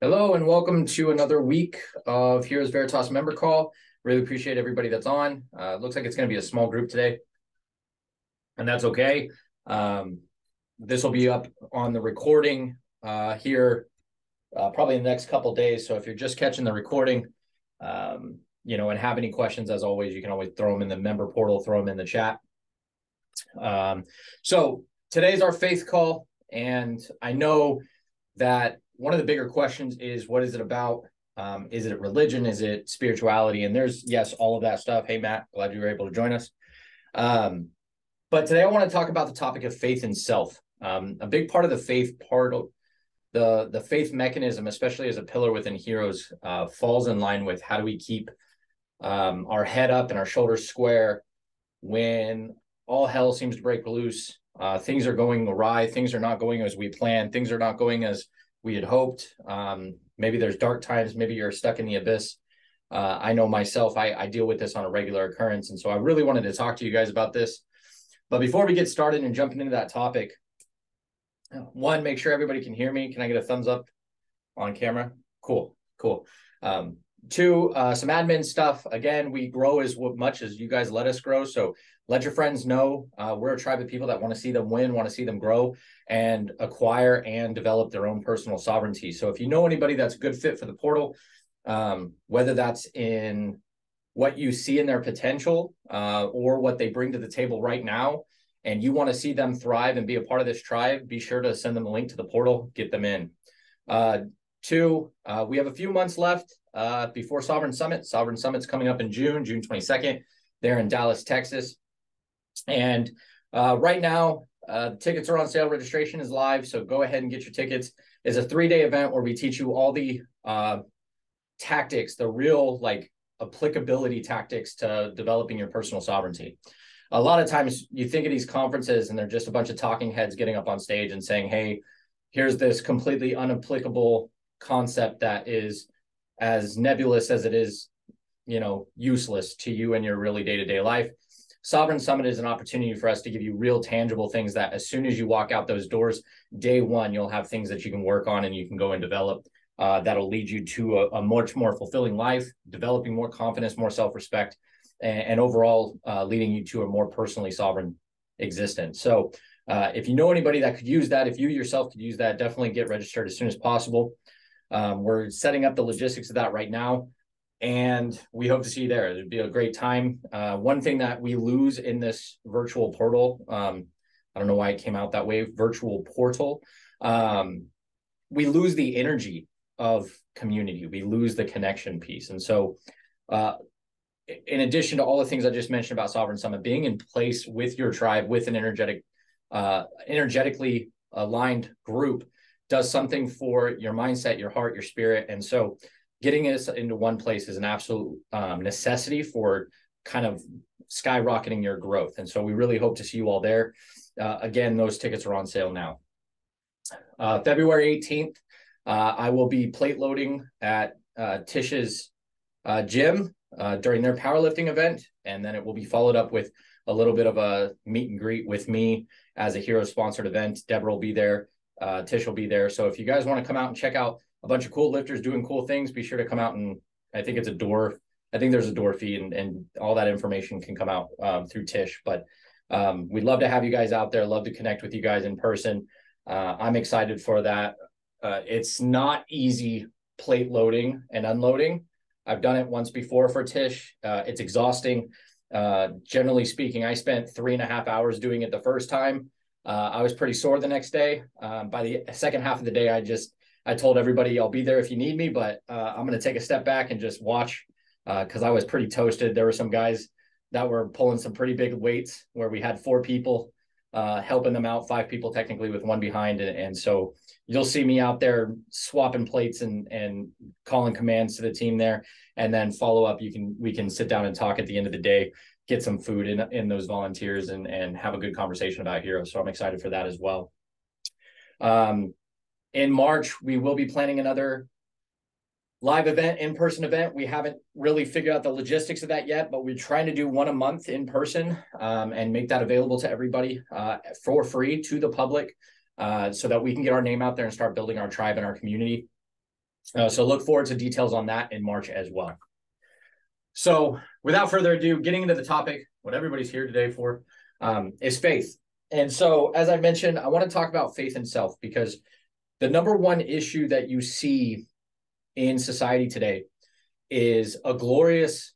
Hello and welcome to another week of Heroes Veritas member call. Really appreciate everybody that's on. Uh, looks like it's going to be a small group today, and that's okay. Um, this will be up on the recording uh, here uh, probably in the next couple days. So if you're just catching the recording, um, you know, and have any questions, as always, you can always throw them in the member portal, throw them in the chat. Um, so today's our faith call, and I know that one of the bigger questions is what is it about? Um, is it religion? Is it spirituality? And there's yes, all of that stuff. Hey Matt, glad you were able to join us. Um, but today I want to talk about the topic of faith and self. Um, a big part of the faith part of the the faith mechanism, especially as a pillar within Heroes, uh, falls in line with how do we keep um, our head up and our shoulders square when all hell seems to break loose. Uh, things are going awry. Things are not going as we planned. Things are not going as we had hoped. Um, maybe there's dark times. Maybe you're stuck in the abyss. Uh, I know myself, I, I deal with this on a regular occurrence. And so I really wanted to talk to you guys about this. But before we get started and jumping into that topic, one, make sure everybody can hear me. Can I get a thumbs up on camera? Cool, cool. Um, two, uh, some admin stuff. Again, we grow as much as you guys let us grow. So let your friends know uh, we're a tribe of people that want to see them win, want to see them grow and acquire and develop their own personal sovereignty. So if you know anybody that's a good fit for the portal, um, whether that's in what you see in their potential uh, or what they bring to the table right now, and you want to see them thrive and be a part of this tribe, be sure to send them a link to the portal, get them in. Uh, two, uh, we have a few months left uh, before Sovereign Summit. Sovereign Summit's coming up in June, June 22nd, there in Dallas, Texas. And uh, right now, uh, tickets are on sale. Registration is live, so go ahead and get your tickets. It's a three-day event where we teach you all the uh, tactics, the real like applicability tactics to developing your personal sovereignty. A lot of times, you think of these conferences and they're just a bunch of talking heads getting up on stage and saying, "Hey, here's this completely unapplicable concept that is as nebulous as it is, you know, useless to you in your really day-to-day life." Sovereign Summit is an opportunity for us to give you real tangible things that as soon as you walk out those doors, day one, you'll have things that you can work on and you can go and develop uh, that'll lead you to a, a, much more fulfilling life, developing more confidence, more self respect, and, and, overall uh, leading you to a more personally sovereign existence. So, uh, if you know anybody that could use that, if you yourself could use that, definitely get registered as soon as possible. Um, we're setting up the logistics of that right now and we hope to see you there. It'd be a great time. Uh, one thing that we lose in this virtual portal, um, I don't know why it came out that way, virtual portal, um, we lose the energy of community. We lose the connection piece. And so, uh, in addition to all the things I just mentioned about Sovereign Summit, being in place with your tribe, with an energetic, uh, energetically aligned group, does something for your mindset, your heart, your spirit. And so, getting us into one place is an absolute um, necessity for kind of skyrocketing your growth. And so we really hope to see you all there. Uh, again, those tickets are on sale now. Uh, February 18th, uh, I will be plate loading at uh, Tish's uh, gym uh, during their powerlifting event. And then it will be followed up with a little bit of a meet and greet with me as a hero sponsored event. Deborah will be there. Tish will be there. So if you guys want to come out and check out a bunch of cool lifters doing cool things, be sure to come out and I think it's a door. I think there's a door fee and, and all that information can come out um, through Tish. But um, we'd love to have you guys out there. Love to connect with you guys in person. Uh, I'm excited for that. Uh, it's not easy plate loading and unloading. I've done it once before for Tish. Uh, it's exhausting. Uh, generally speaking, I spent three and a half hours doing it the first time. Uh, I was pretty sore the next day. Um, by the second half of the day, I just I told everybody I'll be there if you need me, but uh, I'm going to take a step back and just watch because uh, I was pretty toasted. There were some guys that were pulling some pretty big weights where we had four people uh, helping them out, five people technically with one behind, and, and so you'll see me out there swapping plates and and calling commands to the team there, and then follow up. You can we can sit down and talk at the end of the day, get some food in in those volunteers, and and have a good conversation about heroes. So I'm excited for that as well. Um, in March, we will be planning another live event, in person event. We haven't really figured out the logistics of that yet, but we're trying to do one a month in person um, and make that available to everybody uh, for free to the public uh, so that we can get our name out there and start building our tribe and our community. Uh, so look forward to details on that in March as well. So without further ado, getting into the topic, what everybody's here today for um, is faith. And so, as I mentioned, I want to talk about faith in self because the number one issue that you see in society today is a glorious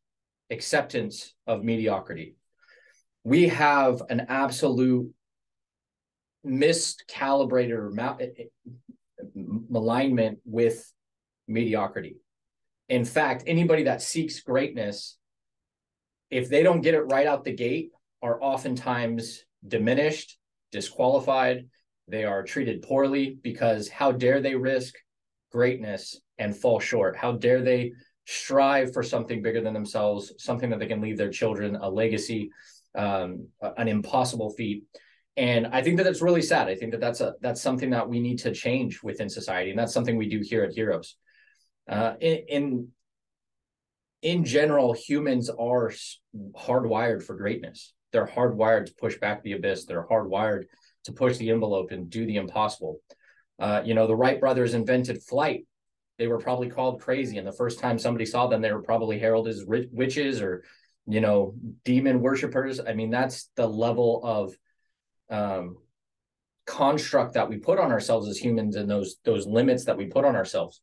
acceptance of mediocrity. We have an absolute miscalibrated malignment with mediocrity. In fact, anybody that seeks greatness, if they don't get it right out the gate, are oftentimes diminished, disqualified. They are treated poorly because how dare they risk greatness and fall short? How dare they strive for something bigger than themselves, something that they can leave their children, a legacy, um, an impossible feat? And I think that that's really sad. I think that that's a that's something that we need to change within society, and that's something we do here at Heroes. Uh, in, in in general, humans are hardwired for greatness. They're hardwired to push back the abyss. They're hardwired to push the envelope and do the impossible. Uh, you know, the Wright brothers invented flight. They were probably called crazy, and the first time somebody saw them, they were probably heralded as witches or, you know, demon worshippers. I mean, that's the level of um, construct that we put on ourselves as humans, and those those limits that we put on ourselves.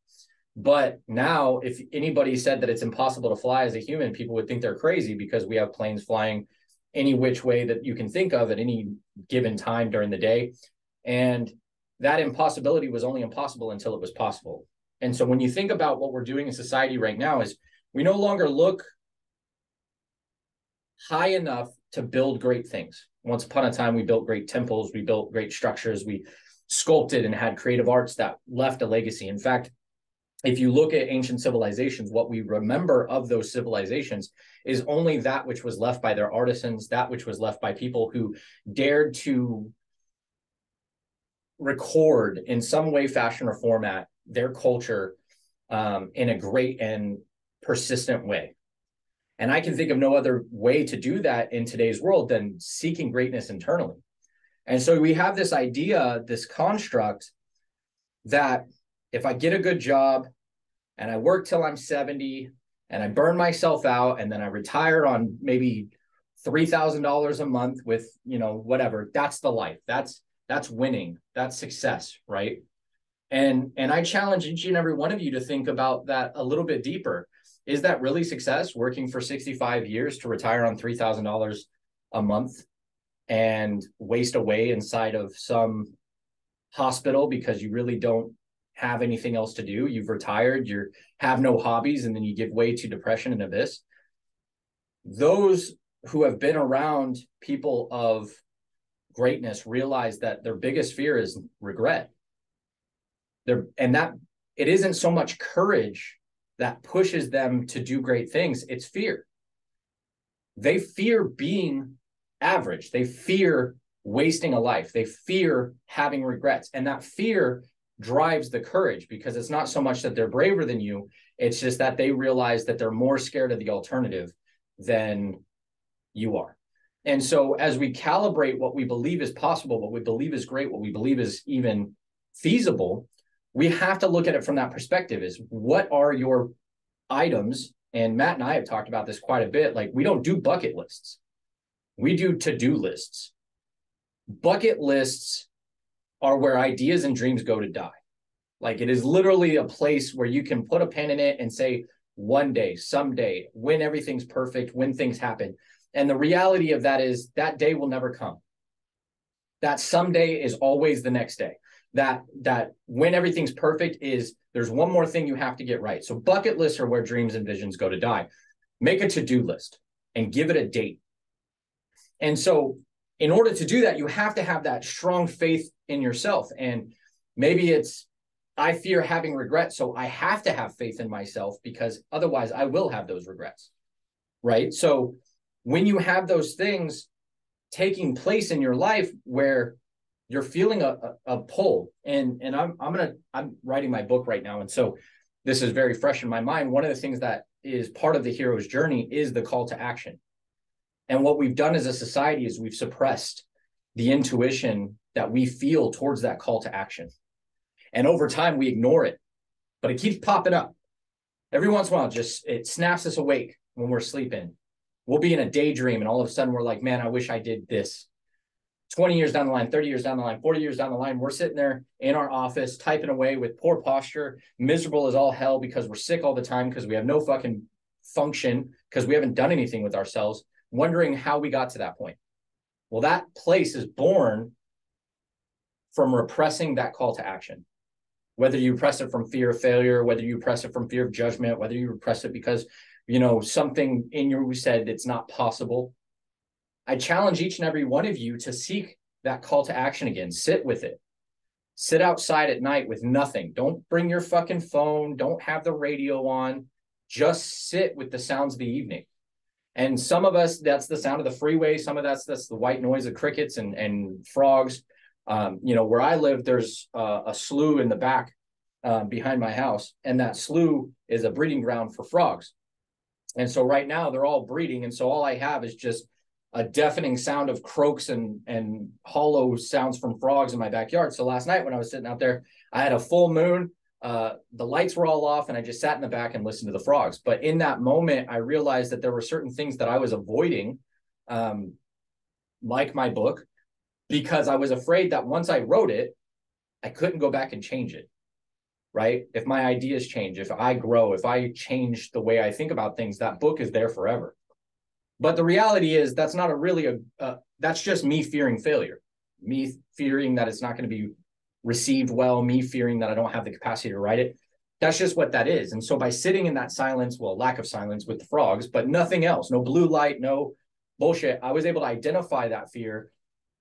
But now, if anybody said that it's impossible to fly as a human, people would think they're crazy because we have planes flying any which way that you can think of at any given time during the day. And that impossibility was only impossible until it was possible. And so when you think about what we're doing in society right now is we no longer look high enough to build great things. Once upon a time, we built great temples, we built great structures, we sculpted and had creative arts that left a legacy. In fact, if you look at ancient civilizations, what we remember of those civilizations is only that which was left by their artisans, that which was left by people who dared to record in some way, fashion, or format their culture um, in a great and persistent way. And I can think of no other way to do that in today's world than seeking greatness internally. And so we have this idea, this construct that if I get a good job and I work till I'm 70 and I burn myself out and then I retire on maybe $3,000 a month with, you know, whatever, that's the life. That's that's winning. That's success, right? And and I challenge each and every one of you to think about that a little bit deeper. Is that really success working for 65 years to retire on $3,000 a month and waste away inside of some hospital because you really don't have anything else to do. You've retired, you have no hobbies, and then you give way to depression and abyss. Those who have been around people of greatness realize that their biggest fear is regret. There and that it isn't so much courage that pushes them to do great things, it's fear. They fear being average. They fear wasting a life. They fear having regrets. And that fear drives the courage because it's not so much that they're braver than you, it's just that they realize that they're more scared of the alternative than you are. And so, as we calibrate what we believe is possible, what we believe is great, what we believe is even feasible, we have to look at it from that perspective is what are your items? And Matt and I have talked about this quite a bit. Like, we don't do bucket lists, we do to do lists. Bucket lists are where ideas and dreams go to die. Like it is literally a place where you can put a pen in it and say, one day, someday, when everything's perfect, when things happen. And the reality of that is that day will never come. That someday is always the next day. That that when everything's perfect is there's one more thing you have to get right. So bucket lists are where dreams and visions go to die. Make a to-do list and give it a date. And so in order to do that, you have to have that strong faith in yourself. And maybe it's, I fear having regrets. So I have to have faith in myself because otherwise I will have those regrets. Right. So when you have those things taking place in your life where you're feeling a, a, a pull and and I'm I'm gonna I'm writing my book right now and so this is very fresh in my mind. One of the things that is part of the hero's journey is the call to action. And what we've done as a society is we've suppressed the intuition that we feel towards that call to action. And over time, we ignore it. but it keeps popping up. Every once in a while, just it snaps us awake when we're sleeping. We'll be in a daydream, and all of a sudden we're like, man, I wish I did this. 20 years down the line, 30 years down the line, 40 years down the line, we're sitting there in our office typing away with poor posture, miserable as all hell because we're sick all the time because we have no fucking function because we haven't done anything with ourselves, wondering how we got to that point. Well, that place is born from repressing that call to action. Whether you repress it from fear of failure, whether you repress it from fear of judgment, whether you repress it because you know something in you said it's not possible I challenge each and every one of you to seek that call to action again. Sit with it. Sit outside at night with nothing. Don't bring your fucking phone. Don't have the radio on. Just sit with the sounds of the evening. And some of us, that's the sound of the freeway. Some of that's that's the white noise of crickets and and frogs. Um, you know, where I live, there's a slough in the back uh, behind my house, and that slough is a breeding ground for frogs. And so right now they're all breeding, and so all I have is just a deafening sound of croaks and and hollow sounds from frogs in my backyard. So last night when I was sitting out there, I had a full moon. Uh, the lights were all off, and I just sat in the back and listened to the frogs. But in that moment, I realized that there were certain things that I was avoiding, um, like my book, because I was afraid that once I wrote it, I couldn't go back and change it. Right? If my ideas change, if I grow, if I change the way I think about things, that book is there forever. But the reality is that's not a really a uh, that's just me fearing failure, me fearing that it's not going to be received well, me fearing that I don't have the capacity to write it. That's just what that is. And so by sitting in that silence, well, lack of silence with the frogs, but nothing else, no blue light, no bullshit, I was able to identify that fear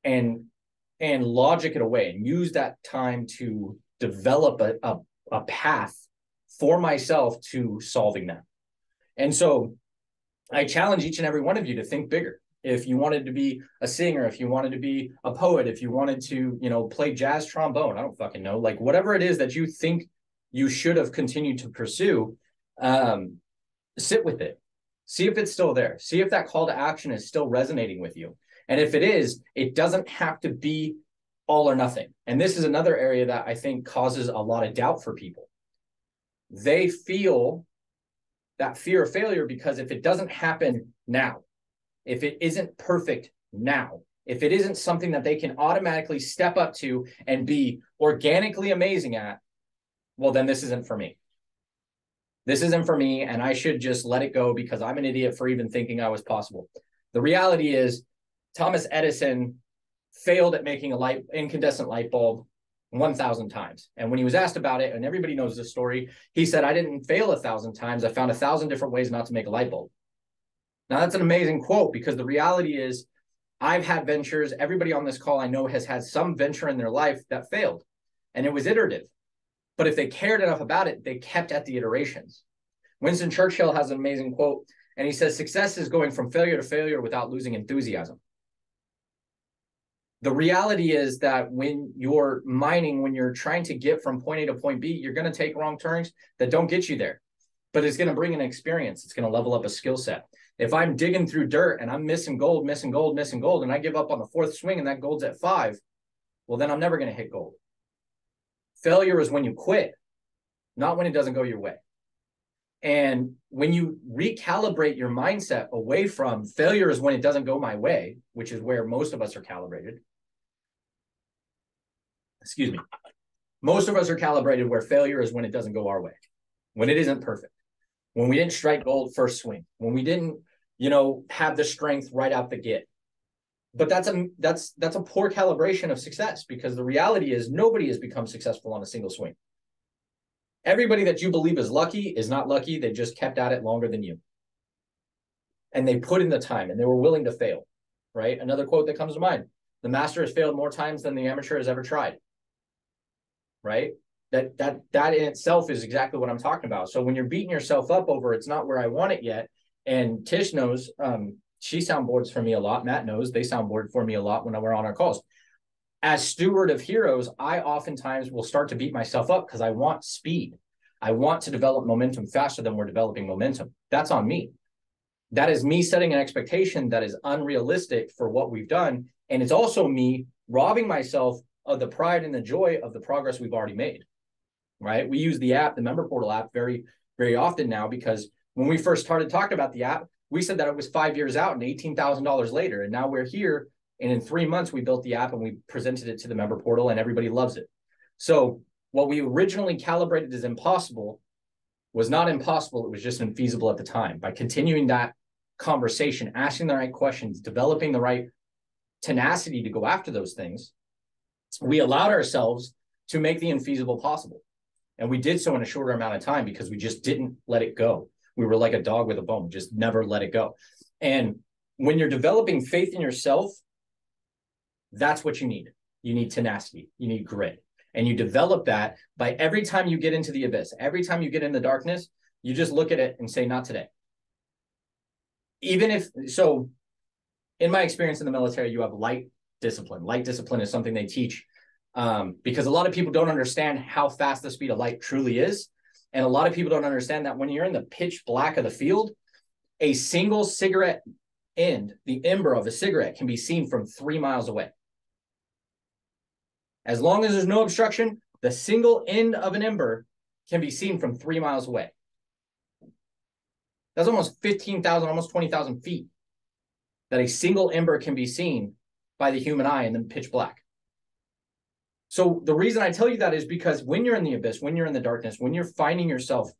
and and logic it away and use that time to develop a, a, a path for myself to solving that. And so I challenge each and every one of you to think bigger. If you wanted to be a singer, if you wanted to be a poet, if you wanted to, you know, play jazz trombone, I don't fucking know, like whatever it is that you think you should have continued to pursue, um, sit with it. See if it's still there. See if that call to action is still resonating with you. And if it is, it doesn't have to be all or nothing. And this is another area that I think causes a lot of doubt for people. They feel that fear of failure because if it doesn't happen now, if it isn't perfect now, if it isn't something that they can automatically step up to and be organically amazing at, well, then this isn't for me. This isn't for me, and I should just let it go because I'm an idiot for even thinking I was possible. The reality is, Thomas Edison failed at making a light incandescent light bulb 1,000 times. And when he was asked about it, and everybody knows this story, he said, I didn't fail a thousand times. I found a thousand different ways not to make a light bulb. Now, that's an amazing quote because the reality is, I've had ventures. Everybody on this call I know has had some venture in their life that failed, and it was iterative. But if they cared enough about it, they kept at the iterations. Winston Churchill has an amazing quote, and he says, Success is going from failure to failure without losing enthusiasm the reality is that when you're mining, when you're trying to get from point A to point B, you're going to take wrong turns that don't get you there, but it's going to bring an experience. It's going to level up a skill set. If I'm digging through dirt and I'm missing gold, missing gold, missing gold, and I give up on the fourth swing and that gold's at five, well, then I'm never going to hit gold. Failure is when you quit, not when it doesn't go your way. And when you recalibrate your mindset away from failure is when it doesn't go my way, which is where most of us are calibrated. Excuse me. Most of us are calibrated where failure is when it doesn't go our way, when it isn't perfect, when we didn't strike gold first swing, when we didn't, you know, have the strength right out the gate. But that's a that's that's a poor calibration of success because the reality is nobody has become successful on a single swing. Everybody that you believe is lucky is not lucky. They just kept at it longer than you. And they put in the time and they were willing to fail, right? Another quote that comes to mind the master has failed more times than the amateur has ever tried, right? That that that in itself is exactly what I'm talking about. So when you're beating yourself up over it's not where I want it yet, and Tish knows, um, she soundboards for me a lot. Matt knows they soundboard for me a lot when we're on our calls as steward of heroes, I oftentimes will start to beat myself up because I want speed. I want to develop momentum faster than we're developing momentum. That's on me. That is me setting an expectation that is unrealistic for what we've done. And it's also me robbing myself of the pride and the joy of the progress we've already made. right? We use the app, the member portal app, very, very often now because when we first started talking about the app, we said that it was five years out and $18,000 later. And now we're here. And in three months, we built the app and we presented it to the member portal and everybody loves it. So what we originally calibrated as impossible was not impossible. It was just infeasible at the time. By continuing that conversation, asking the right questions, developing the right tenacity to go after those things, we allowed ourselves to make the infeasible possible. And we did so in a shorter amount of time because we just didn't let it go. We were like a dog with a bone, just never let it go. And when you're developing faith in yourself, that's what you need. You need tenacity, you need grit. And you develop that by every time you get into the abyss, every time you get in the darkness, you just look at it and say, not today. Even if so, in my experience in the military, you have light discipline. Light discipline is something they teach um, because a lot of people don't understand how fast the speed of light truly is. And a lot of people don't understand that when you're in the pitch black of the field, a single cigarette end, the ember of a cigarette, can be seen from three miles away. As long as there's no obstruction, the single end of an ember can be seen from three miles away. That's almost 15,000, almost 20,000 feet that a single ember can be seen by the human eye in the pitch black. So the reason I tell you that is because when you're in the abyss, when you're in the darkness, when you're finding yourself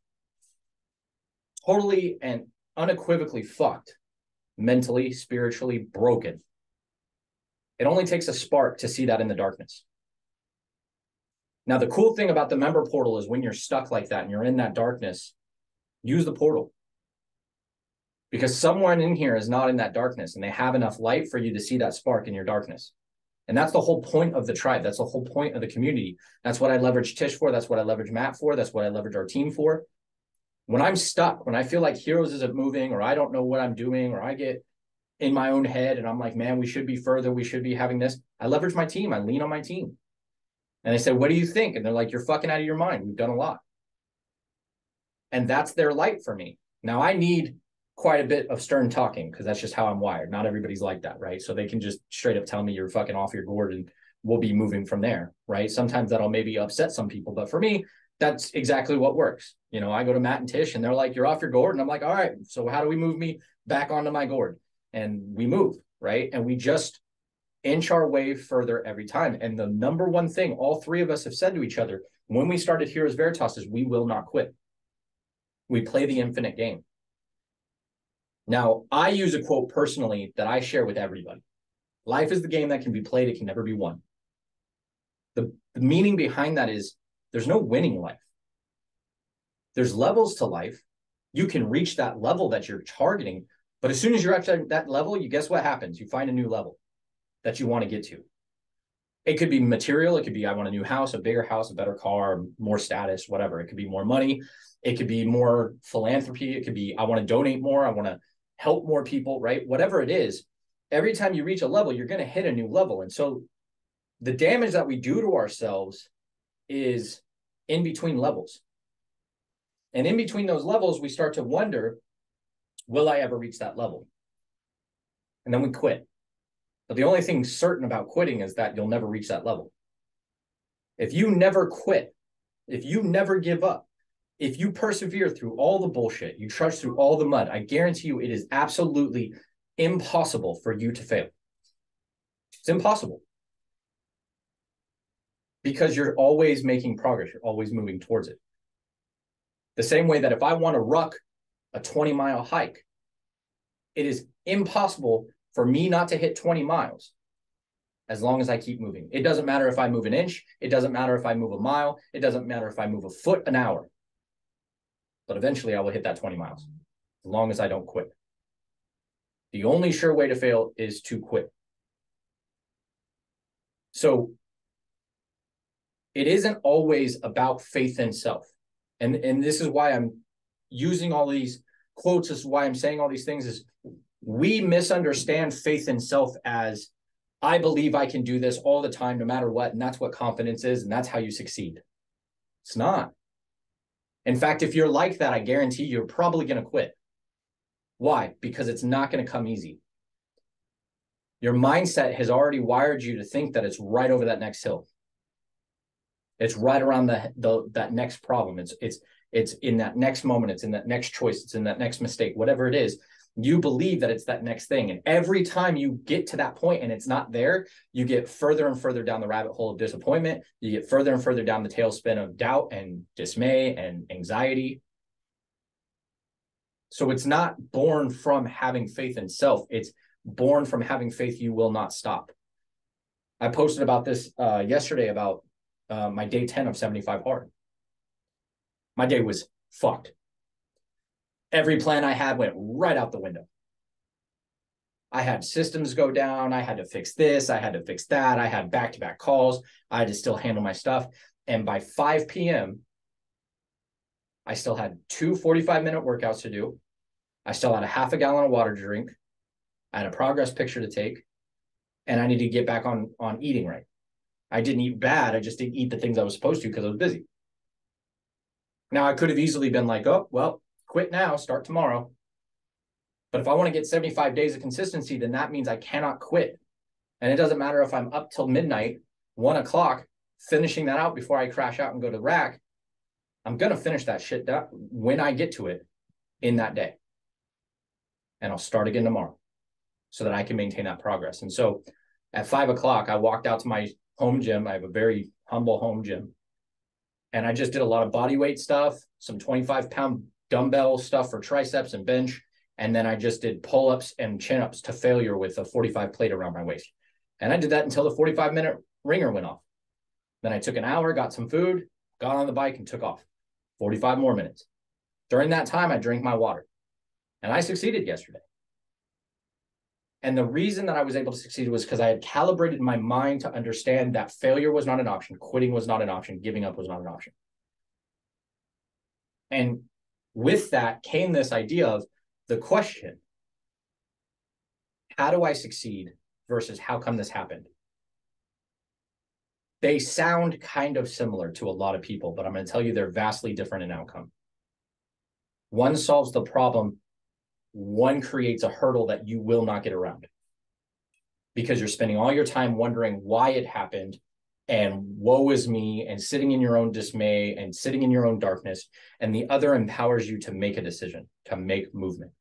totally and unequivocally fucked, mentally, spiritually broken, it only takes a spark to see that in the darkness. Now, the cool thing about the member portal is when you're stuck like that and you're in that darkness, use the portal because someone in here is not in that darkness and they have enough light for you to see that spark in your darkness. And that's the whole point of the tribe. That's the whole point of the community. That's what I leverage Tish for. That's what I leverage Matt for. That's what I leverage our team for. When I'm stuck, when I feel like Heroes isn't moving or I don't know what I'm doing or I get in my own head and I'm like, man, we should be further. We should be having this. I leverage my team. I lean on my team. And they say, what do you think? And they're like, you're fucking out of your mind. We've done a lot. And that's their light for me. Now I need quite a bit of stern talking because that's just how I'm wired. Not everybody's like that, right? So they can just straight up tell me you're fucking off your gourd and we'll be moving from there, right? Sometimes that'll maybe upset some people, but for me, that's exactly what works. You know, I go to Matt and Tish and they're like, you're off your gourd. And I'm like, all right, so how do we move me back onto my gourd? And we move, right? And we just inch our way further every time. And the number one thing all three of us have said to each other when we started Heroes Veritas is we will not quit. We play the infinite game. Now, I use a quote personally that I share with everybody. Life is the game that can be played, it can never be won. The, the meaning behind that is there's no winning life. There's levels to life. You can reach that level that you're targeting, but as soon as you're at that level, you guess what happens? You find a new level that you want to get to. It could be material. It could be I want a new house, a bigger house, a better car, more status, whatever. It could be more money. It could be more philanthropy. It could be I want to donate more. I want to help more people, right? Whatever it is, every time you reach a level, you're going to hit a new level. And so the damage that we do to ourselves is in between levels. And in between those levels, we start to wonder, will I ever reach that level? And then we quit. But the only thing certain about quitting is that you'll never reach that level. If you never quit, if you never give up, if you persevere through all the bullshit, you trudge through all the mud, I guarantee you it is absolutely impossible for you to fail. It's impossible. Because you're always making progress, you're always moving towards it. The same way that if I want to ruck a 20 mile hike, it is impossible for me not to hit 20 miles as long as I keep moving. It doesn't matter if I move an inch, it doesn't matter if I move a mile, it doesn't matter if I move a foot an hour but eventually I will hit that 20 miles as long as I don't quit. The only sure way to fail is to quit. So it isn't always about faith in self. And, and this is why I'm using all these quotes. This is why I'm saying all these things is we misunderstand faith in self as I believe I can do this all the time, no matter what. And that's what confidence is. And that's how you succeed. It's not. In fact, if you're like that, I guarantee you're probably going to quit. Why? Because it's not going to come easy. Your mindset has already wired you to think that it's right over that next hill. It's right around the, the that next problem. It's it's it's in that next moment, it's in that next choice, it's in that next mistake, whatever it is. You believe that it's that next thing. And every time you get to that point and it's not there, you get further and further down the rabbit hole of disappointment. You get further and further down the tailspin of doubt and dismay and anxiety. So it's not born from having faith in self. It's born from having faith you will not stop. I posted about this uh, yesterday about uh, my day 10 of 75 hard. My day was fucked. Every plan I had went right out the window. I had systems go down. I had to fix this. I had to fix that. I had back to back calls. I had to still handle my stuff. And by 5 p.m., I still had two 45 minute workouts to do. I still had a half a gallon of water to drink. I had a progress picture to take. And I needed to get back on, on eating right. I didn't eat bad. I just didn't eat the things I was supposed to because I was busy. Now I could have easily been like, oh, well, quit now, start tomorrow. But if I want to get 75 days of consistency, then that means I cannot quit. And it doesn't matter if I'm up till midnight, one o'clock, finishing that out before I crash out and go to the rack. I'm going to finish that shit down when I get to it in that day. And I'll start again tomorrow so that I can maintain that progress. And so at five o'clock, I walked out to my home gym. I have a very humble home gym. And I just did a lot of body weight stuff, some 25 pound dumbbell stuff for triceps and bench. And then I just did pull ups and chin ups to failure with a 45 plate around my waist. And I did that until the 45 minute ringer went off. Then I took an hour, got some food, got on the bike, and took off 45 more minutes. During that time, I drank my water. And I succeeded yesterday. And the reason that I was able to succeed was because I had calibrated my mind to understand that failure was not an option, quitting was not an option, giving up was not an option. And with that came this idea of the question how do I succeed versus how come this happened? They sound kind of similar to a lot of people, but I'm going to tell you they're vastly different in outcome. One solves the problem one creates a hurdle that you will not get around because you're spending all your time wondering why it happened and woe is me and sitting in your own dismay and sitting in your own darkness and the other empowers you to make a decision to make movement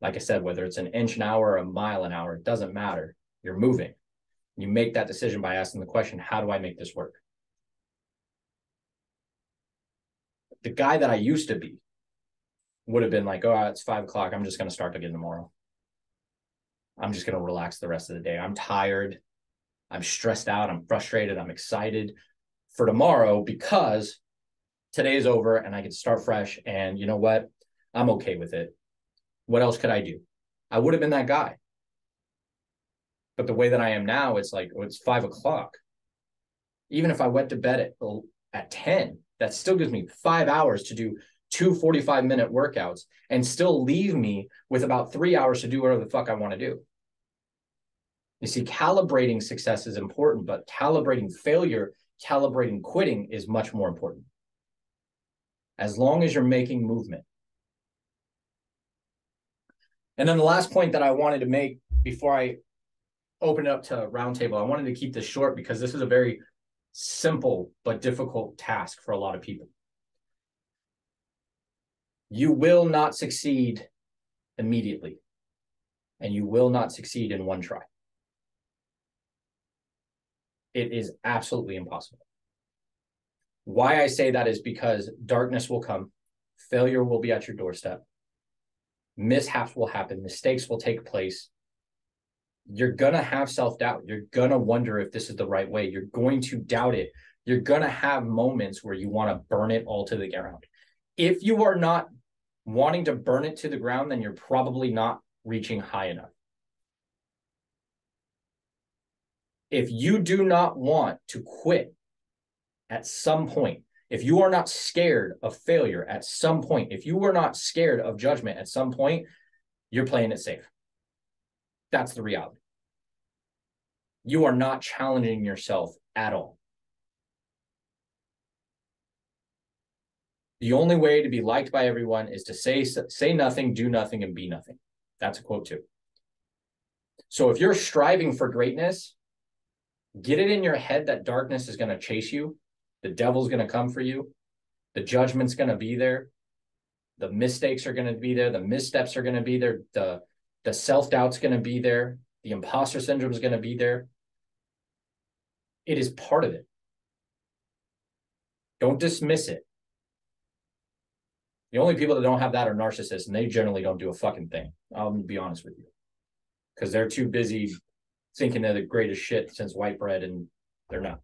like i said whether it's an inch an hour or a mile an hour it doesn't matter you're moving you make that decision by asking the question how do i make this work the guy that i used to be would have been like, oh, it's five o'clock. I'm just going to start again tomorrow. I'm just going to relax the rest of the day. I'm tired. I'm stressed out. I'm frustrated. I'm excited for tomorrow because today is over and I can start fresh. And you know what? I'm okay with it. What else could I do? I would have been that guy. But the way that I am now, it's like, oh, it's five o'clock. Even if I went to bed at, oh, at 10, that still gives me five hours to do two 45 minute workouts and still leave me with about three hours to do whatever the fuck I want to do. You see, calibrating success is important, but calibrating failure, calibrating quitting is much more important. As long as you're making movement. And then the last point that I wanted to make before I open it up to roundtable, I wanted to keep this short because this is a very simple but difficult task for a lot of people you will not succeed immediately and you will not succeed in one try. It is absolutely impossible. Why I say that is because darkness will come, failure will be at your doorstep, mishaps will happen, mistakes will take place. You're going to have self doubt. You're going to wonder if this is the right way. You're going to doubt it. You're going to have moments where you want to burn it all to the ground. If you are not wanting to burn it to the ground, then you're probably not reaching high enough. If you do not want to quit at some point, if you are not scared of failure at some point, if you are not scared of judgment at some point, you're playing it safe. That's the reality. You are not challenging yourself at all. The only way to be liked by everyone is to say say nothing, do nothing, and be nothing. That's a quote too. So if you're striving for greatness, get it in your head that darkness is going to chase you The devil's going to come for you. The judgment's going to be there. The mistakes are going to be there. The missteps are going to be there. The, the self doubt's going to be there. The imposter syndrome is going to be there. It is part of it. Don't dismiss it. The only people that don't have that are narcissists, and they generally don't do a fucking thing. I'll be honest with you. Because they're too busy thinking they're the greatest shit since white bread, and they're not.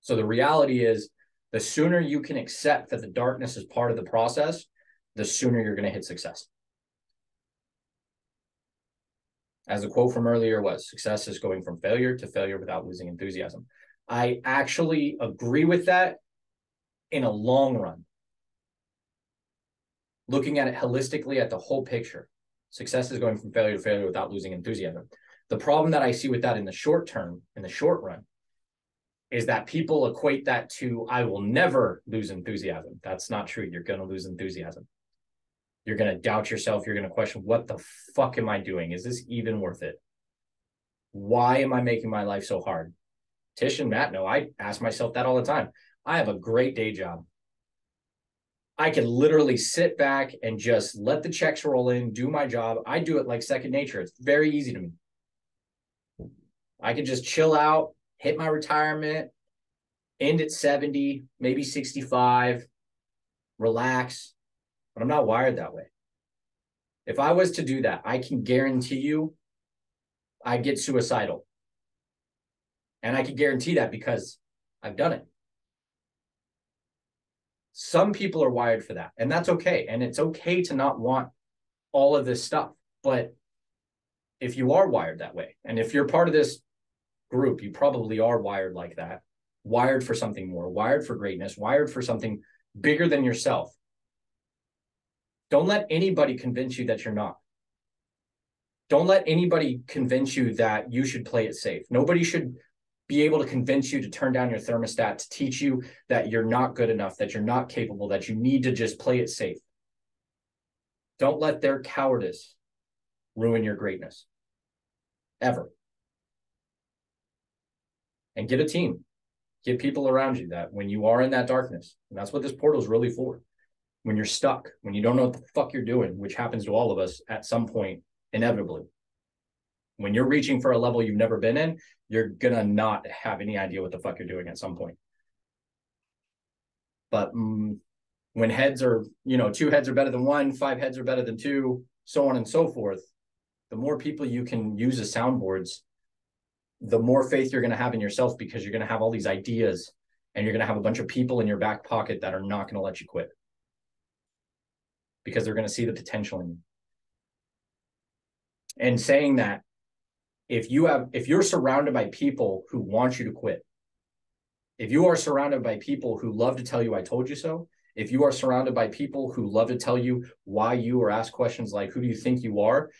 So the reality is, the sooner you can accept that the darkness is part of the process, the sooner you're going to hit success. As the quote from earlier was, success is going from failure to failure without losing enthusiasm. I actually agree with that in a long run. Looking at it holistically at the whole picture, success is going from failure to failure without losing enthusiasm. The problem that I see with that in the short term, in the short run, is that people equate that to I will never lose enthusiasm. That's not true. You're going to lose enthusiasm. You're going to doubt yourself. You're going to question, what the fuck am I doing? Is this even worth it? Why am I making my life so hard? Tish and Matt know I ask myself that all the time. I have a great day job. I can literally sit back and just let the checks roll in, do my job. I do it like second nature. It's very easy to me. I can just chill out, hit my retirement, end at 70, maybe 65, relax. But I'm not wired that way. If I was to do that, I can guarantee you I'd get suicidal. And I can guarantee that because I've done it. Some people are wired for that, and that's okay. And it's okay to not want all of this stuff. But if you are wired that way, and if you're part of this group, you probably are wired like that, wired for something more, wired for greatness, wired for something bigger than yourself. Don't let anybody convince you that you're not. Don't let anybody convince you that you should play it safe. Nobody should be able to convince you to turn down your thermostat to teach you that you're not good enough, that you're not capable, that you need to just play it safe. Don't let their cowardice ruin your greatness. Ever. And get a team. Get people around you that when you are in that darkness, and that's what this portal is really for. When you're stuck, when you don't know what the fuck you're doing, which happens to all of us at some point, inevitably when you're reaching for a level you've never been in, you're gonna not have any idea what the fuck you're doing at some point. But mm, when heads are, you know, two heads are better than one, five heads are better than two, so on and so forth, the more people you can use as soundboards, the more faith you're going to have in yourself because you're going to have all these ideas and you're going to have a bunch of people in your back pocket that are not going to let you quit. Because they're going to see the potential in you. And saying that if you have if you're surrounded by people who want you to quit if you are surrounded by people who love to tell you i told you so if you are surrounded by people who love to tell you why you or ask questions like who do you think you are?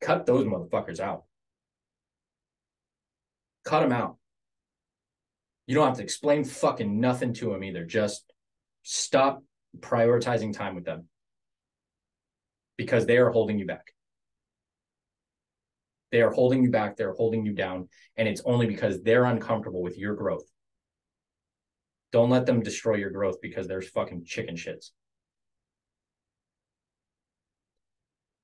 cut those motherfuckers out cut them out. You don't have to explain fucking nothing to them either. Just stop prioritizing time with them. Because they are holding you back. They are holding you back, they're holding you down, and it's only because they're uncomfortable with your growth. Don't let them destroy your growth because they're fucking chicken shits.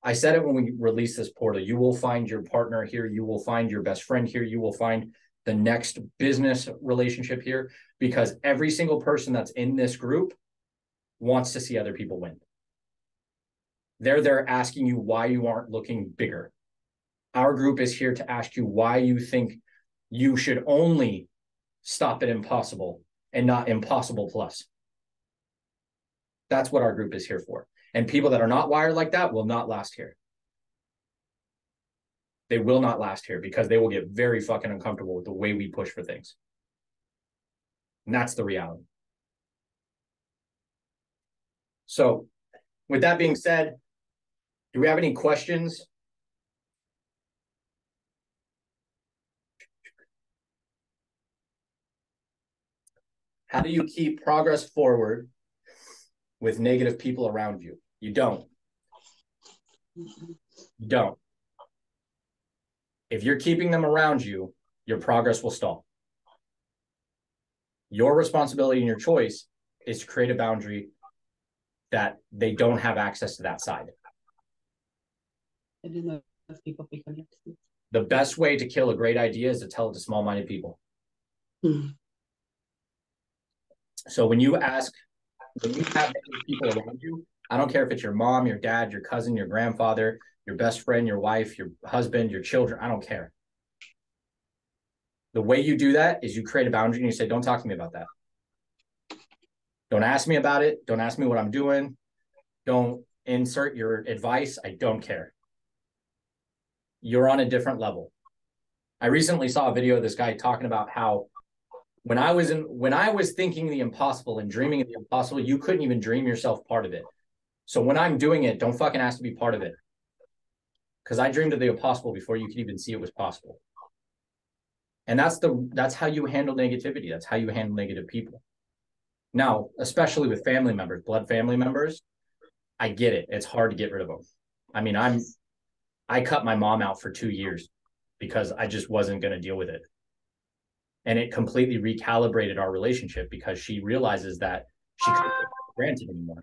I said it when we released this portal. You will find your partner here. You will find your best friend here. You will find the next business relationship here because every single person that's in this group wants to see other people win. They're there asking you why you aren't looking bigger. Our group is here to ask you why you think you should only stop at impossible and not impossible plus. That's what our group is here for. And people that are not wired like that will not last here. They will not last here because they will get very fucking uncomfortable with the way we push for things. And that's the reality. So, with that being said, do we have any questions How do you keep progress forward with negative people around you? You don't. You don't. If you're keeping them around you, your progress will stall. Your responsibility and your choice is to create a boundary that they don't have access to that side. And then those people become The best way to kill a great idea is to tell it to small minded people. Hmm. So when you ask, when you have people around you, I don't care if it's your mom, your dad, your cousin, your grandfather, your best friend, your wife, your husband, your children, I don't care. The way you do that is you create a boundary and you say, don't talk to me about that. Don't ask me about it. Don't ask me what I'm doing. Don't insert your advice. I don't care. You're on a different level. I recently saw a video of this guy talking about how when I was in when I was thinking the impossible and dreaming the impossible, you couldn't even dream yourself part of it. So when I'm doing it, don't fucking ask to be part of it. Because I dreamed of the impossible before you could even see it was possible. And that's the that's how you handle negativity. That's how you handle negative people. Now, especially with family members, blood family members, I get it. It's hard to get rid of them. I mean, I'm I cut my mom out for 2 years because I just wasn't going to deal with it. And it completely recalibrated our relationship because she realizes that she can't take it for granted anymore.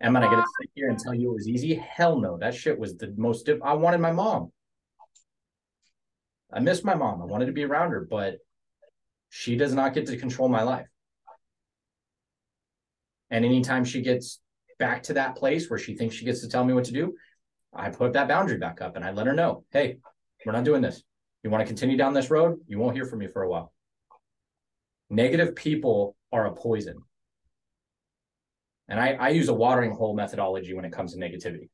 Am I gonna sit uh, here and tell you it was easy? Hell no. That shit was the most. Diff- I wanted my mom. I miss my mom. I wanted to be around her, but she does not get to control my life. And anytime she gets back to that place where she thinks she gets to tell me what to do, I put that boundary back up and I let her know, hey, we're not doing this. You want to continue down this road? You won't hear from me for a while. Negative people are a poison. And I, I use a watering hole methodology when it comes to negativity.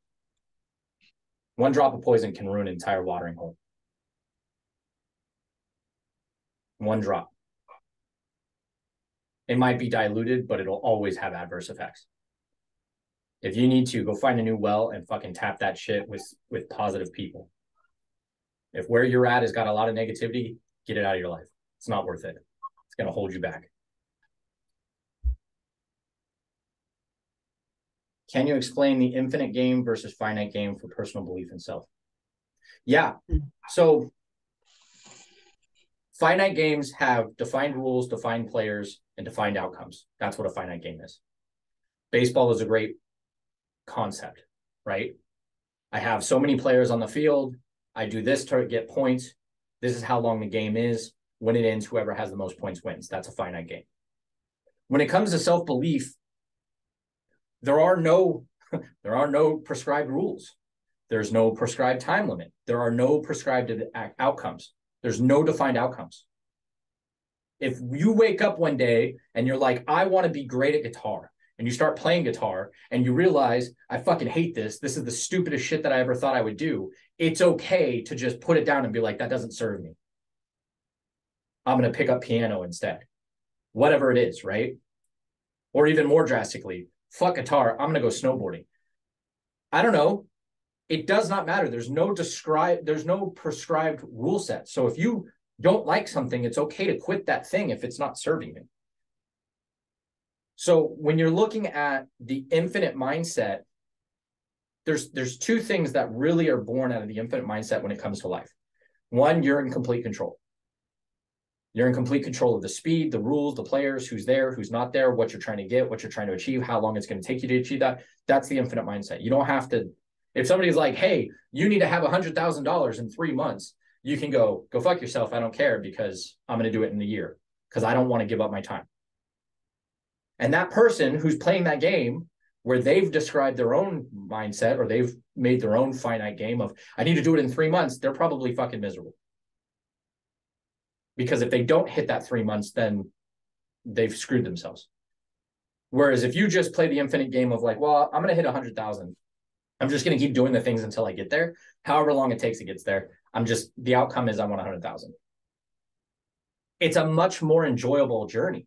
One drop of poison can ruin an entire watering hole. One drop. It might be diluted, but it'll always have adverse effects. If you need to, go find a new well and fucking tap that shit with with positive people. If where you're at has got a lot of negativity, get it out of your life. It's not worth it. It's going to hold you back. Can you explain the infinite game versus finite game for personal belief in self? Yeah. Hmm. So finite games have defined rules, defined players, and defined outcomes. That's what a finite game is. Baseball is a great concept, right? I have so many players on the field. I do this to get points. This is how long the game is. When it ends, whoever has the most points wins. That's a finite game. When it comes to self belief, there are no there are no prescribed rules. There's no prescribed time limit. There are no prescribed outcomes. There's no defined outcomes. If you wake up one day and you're like, I want to be great at guitar, and you start playing guitar and you realize, I fucking hate this. This is the stupidest shit that I ever thought I would do. It's okay to just put it down and be like, that doesn't serve me. I'm going to pick up piano instead. Whatever it is, right? Or even more drastically, fuck guitar, I'm going to go snowboarding. I don't know. It does not matter. There's no describe there's no prescribed rule set. So if you don't like something, it's okay to quit that thing if it's not serving you. So when you're looking at the infinite mindset, there's there's two things that really are born out of the infinite mindset when it comes to life. One, you're in complete control. You're in complete control of the speed, the rules, the players, who's there, who's not there, what you're trying to get, what you're trying to achieve, how long it's going to take you to achieve that. That's the infinite mindset. You don't have to. If somebody's like, "Hey, you need to have a hundred thousand dollars in three months," you can go, "Go fuck yourself. I don't care because I'm going to do it in a year because I don't want to give up my time." And that person who's playing that game where they've described their own mindset or they've made their own finite game of, "I need to do it in three months," they're probably fucking miserable because if they don't hit that three months, then they've screwed themselves. Whereas if you just play the infinite game of like, well, I'm going to hit a hundred thousand, I'm just going to keep doing the things until I get there. However long it takes it gets there, I'm just the outcome is I want a hundred thousand. It's a much more enjoyable journey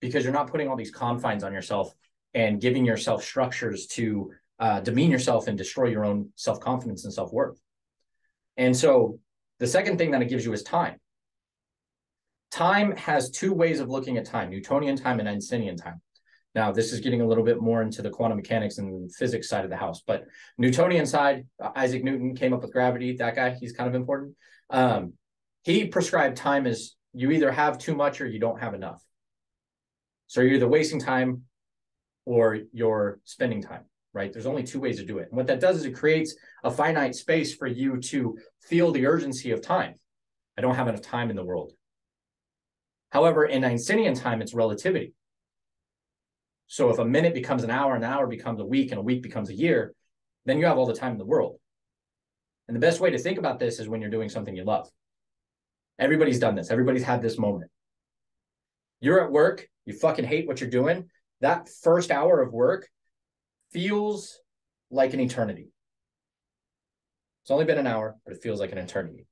because you're not putting all these confines on yourself and giving yourself structures to uh, demean yourself and destroy your own self confidence and self worth. And so the second thing that it gives you is time time has two ways of looking at time Newtonian time and Einsteinian time. Now, this is getting a little bit more into the quantum mechanics and physics side of the house, but Newtonian side, uh, Isaac Newton came up with gravity. That guy, he's kind of important. Um, he prescribed time as you either have too much or you don't have enough. So you're either wasting time or you're spending time, right? There's only two ways to do it. And what that does is it creates a finite space for you to feel the urgency of time. I don't have enough time in the world. However, in Einsteinian time, it's relativity. So if a minute becomes an hour, an hour becomes a week, and a week becomes a year, then you have all the time in the world. And the best way to think about this is when you're doing something you love. Everybody's done this. Everybody's had this moment. You're at work, you fucking hate what you're doing. That first hour of work feels like an eternity. It's only been an hour, but it feels like an eternity.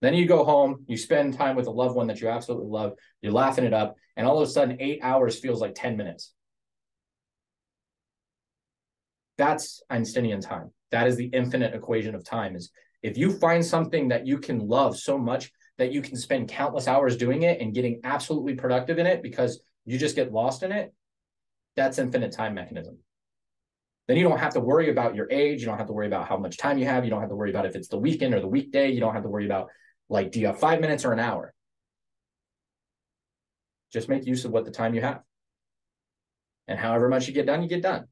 Then you go home, you spend time with a loved one that you absolutely love, you're laughing it up, and all of a sudden, eight hours feels like 10 minutes. That's Einsteinian time. That is the infinite equation of time. Is if you find something that you can love so much that you can spend countless hours doing it and getting absolutely productive in it because you just get lost in it, that's infinite time mechanism. Then you don't have to worry about your age. You don't have to worry about how much time you have. You don't have to worry about if it's the weekend or the weekday. You don't have to worry about like, do you have five minutes or an hour? Just make use of what the time you have. And however much you get done, you get done.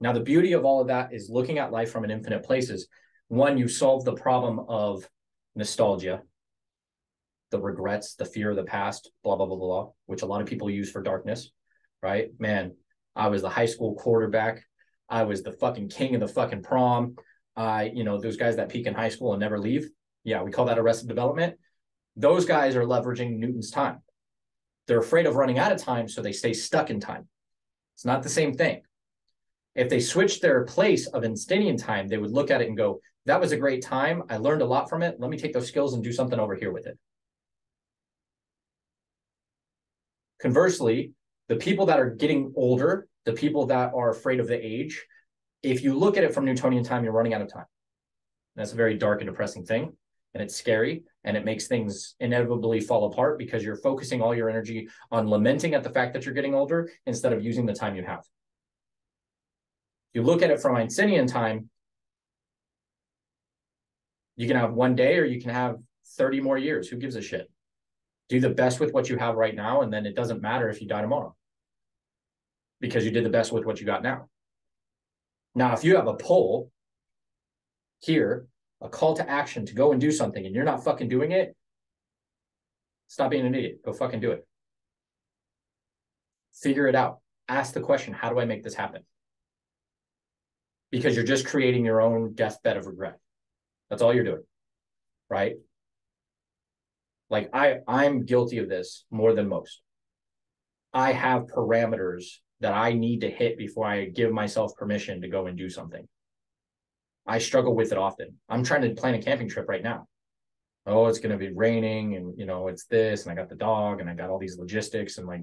Now, the beauty of all of that is looking at life from an infinite places. One, you solve the problem of nostalgia, the regrets, the fear of the past, blah, blah, blah, blah, which a lot of people use for darkness, right? Man, I was the high school quarterback. I was the fucking king of the fucking prom. I, you know, those guys that peak in high school and never leave. Yeah, we call that arrested development. Those guys are leveraging Newton's time. They're afraid of running out of time, so they stay stuck in time. It's not the same thing. If they switched their place of Einsteinian time, they would look at it and go, that was a great time. I learned a lot from it. Let me take those skills and do something over here with it. Conversely, the people that are getting older, the people that are afraid of the age, if you look at it from Newtonian time, you're running out of time. That's a very dark and depressing thing. And it's scary and it makes things inevitably fall apart because you're focusing all your energy on lamenting at the fact that you're getting older instead of using the time you have you look at it from Einsteinian time, you can have one day or you can have 30 more years. Who gives a shit? Do the best with what you have right now, and then it doesn't matter if you die tomorrow because you did the best with what you got now. Now, if you have a pull here, a call to action to go and do something, and you're not fucking doing it, stop being an idiot. Go fucking do it. Figure it out. Ask the question How do I make this happen? because you're just creating your own deathbed of regret. That's all you're doing. Right? Like I I'm guilty of this more than most. I have parameters that I need to hit before I give myself permission to go and do something. I struggle with it often. I'm trying to plan a camping trip right now. Oh, it's going to be raining and you know, it's this and I got the dog and I got all these logistics and like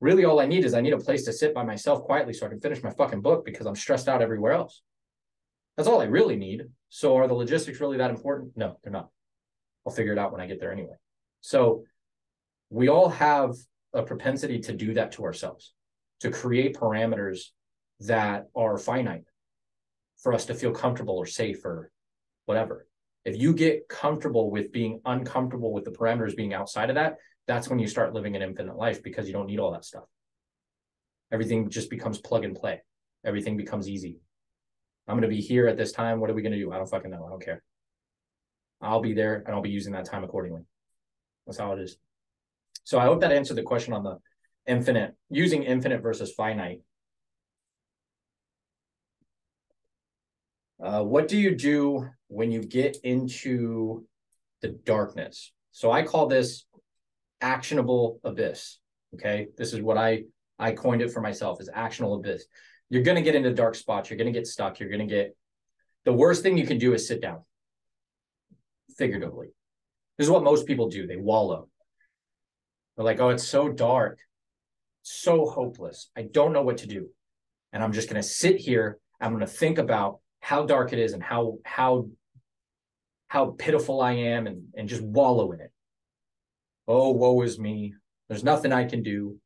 really all I need is I need a place to sit by myself quietly so I can finish my fucking book because I'm stressed out everywhere else. That's all I really need. So are the logistics really that important? No, they're not. I'll figure it out when I get there anyway. So we all have a propensity to do that to ourselves, to create parameters that are finite for us to feel comfortable or safe or whatever. If you get comfortable with being uncomfortable with the parameters being outside of that, that's when you start living an infinite life because you don't need all that stuff. Everything just becomes plug and play. Everything becomes easy. I'm going to be here at this time. What are we going to do? I don't fucking know. I don't care. I'll be there and I'll be using that time accordingly. That's how it is. So I hope that answered the question on the infinite, using infinite versus finite. Uh, what do you do when you get into the darkness? So I call this actionable abyss. Okay. This is what I I coined it for myself as actionable abyss. You're gonna get into dark spots, you're gonna get stuck, you're gonna get the worst thing you can do is sit down. Figuratively. This is what most people do. They wallow. They're like, oh, it's so dark, so hopeless. I don't know what to do. And I'm just gonna sit here. I'm gonna think about how dark it is and how how how pitiful I am and, and just wallow in it oh, woe is me. There's nothing I can do.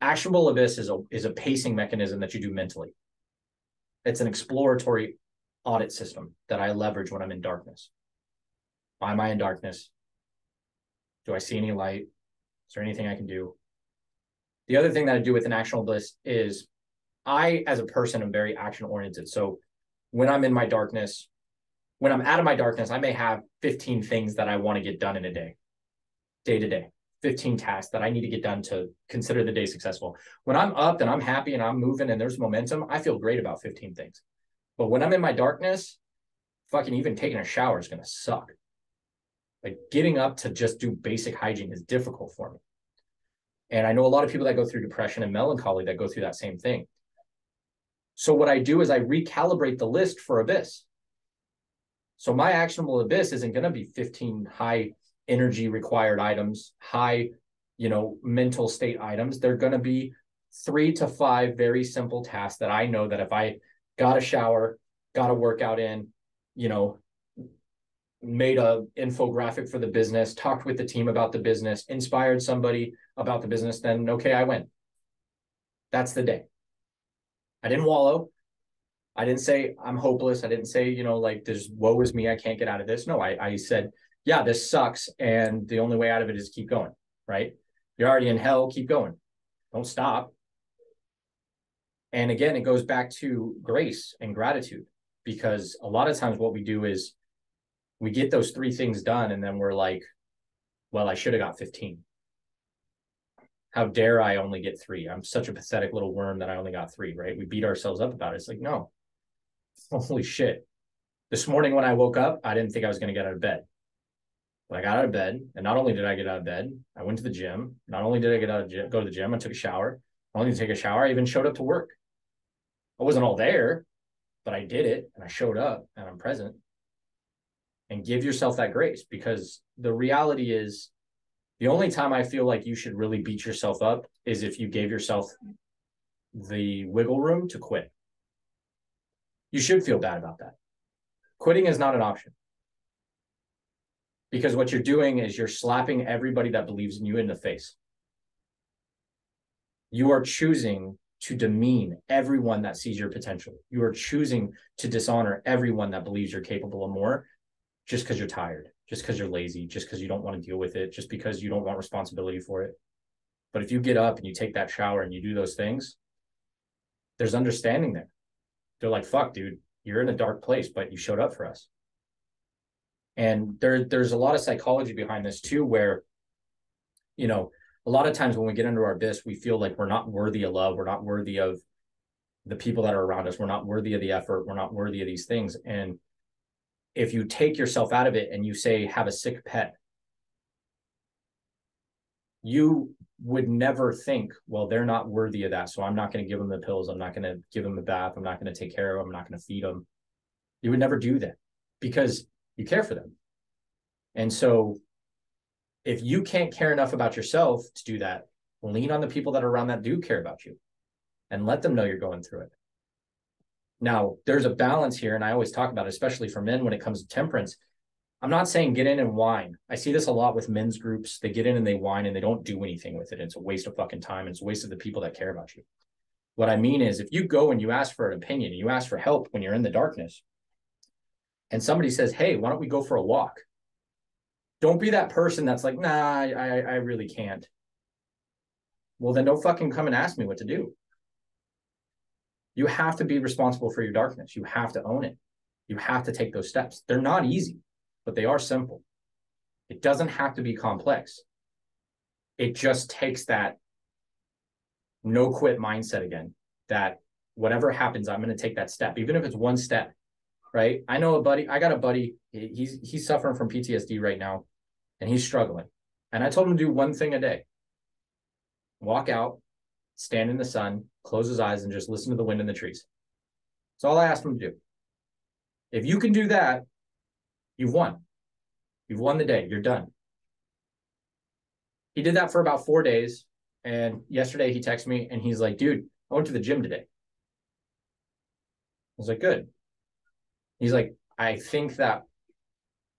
Actionable abyss is a is a pacing mechanism that you do mentally. It's an exploratory audit system that I leverage when I'm in darkness. Why am I in darkness? Do I see any light? Is there anything I can do? The other thing that I do with an actionable abyss is I, as a person, am very action oriented. So when I'm in my darkness, when I'm out of my darkness, I may have 15 things that I want to get done in a day, day to day, 15 tasks that I need to get done to consider the day successful. When I'm up and I'm happy and I'm moving and there's momentum, I feel great about 15 things. But when I'm in my darkness, fucking even taking a shower is going to suck. Like getting up to just do basic hygiene is difficult for me. And I know a lot of people that go through depression and melancholy that go through that same thing. So what I do is I recalibrate the list for Abyss. So my actionable Abyss isn't going to be 15 high energy required items, high, you know, mental state items. They're going to be three to five very simple tasks that I know that if I got a shower, got a workout in, you know, made a infographic for the business, talked with the team about the business, inspired somebody about the business, then okay, I win. That's the day. I didn't wallow. I didn't say I'm hopeless. I didn't say, you know, like this woe is me. I can't get out of this. No, I, I said, yeah, this sucks. And the only way out of it is keep going, right? You're already in hell, keep going. Don't stop. And again, it goes back to grace and gratitude because a lot of times what we do is we get those three things done and then we're like, well, I should have got 15 how dare I only get three? I'm such a pathetic little worm that I only got three, right? We beat ourselves up about it. It's like, no, holy shit. This morning when I woke up, I didn't think I was going to get out of bed. But I got out of bed. And not only did I get out of bed, I went to the gym. Not only did I get out of gym, go to the gym, I took a shower. Not only I take a shower, I even showed up to work. I wasn't all there, but I did it and I showed up and I'm present. And give yourself that grace because the reality is the only time I feel like you should really beat yourself up is if you gave yourself the wiggle room to quit. You should feel bad about that. Quitting is not an option. Because what you're doing is you're slapping everybody that believes in you in the face. You are choosing to demean everyone that sees your potential. You are choosing to dishonor everyone that believes you're capable of more just because you're tired just because you're lazy, just because you don't want to deal with it, just because you don't want responsibility for it. But if you get up and you take that shower and you do those things, there's understanding there. They're like, fuck, dude, you're in a dark place, but you showed up for us. And there, there's a lot of psychology behind this too, where, you know, a lot of times when we get into our abyss, we feel like we're not worthy of love. We're not worthy of the people that are around us. We're not worthy of the effort. We're not worthy of these things. And if you take yourself out of it and you say have a sick pet you would never think well they're not worthy of that so i'm not going to give them the pills. I'm not going to give them a bath. I'm not going to take care of them i'm not going to feed them you would never do that because you care for them. And so if you can't care enough about yourself to do that lean on the people that are around that do care about you and let them know you're going through it now, there's a balance here, and I always talk about it, especially for men when it comes to temperance. I'm not saying get in and whine. I see this a lot with men's groups. They get in and they whine and they don't do anything with it. It's a waste of fucking time. It's a waste of the people that care about you. What I mean is, if you go and you ask for an opinion, you ask for help when you're in the darkness, and somebody says, Hey, why don't we go for a walk? Don't be that person that's like, Nah, I, I really can't. Well, then don't fucking come and ask me what to do. You have to be responsible for your darkness. You have to own it. You have to take those steps. They're not easy, but they are simple. It doesn't have to be complex. It just takes that no quit mindset again that whatever happens, I'm going to take that step, even if it's one step. Right. I know a buddy, I got a buddy, he's he's suffering from PTSD right now and he's struggling. And I told him to do one thing a day. Walk out, stand in the sun, close his eyes, and just listen to the wind in the trees. That's all I asked him to do. If you can do that, you've won. You've won the day. You're done. He did that for about four days. And yesterday he texted me and he's like, dude, I went to the gym today. I was like, good. He's like, I think that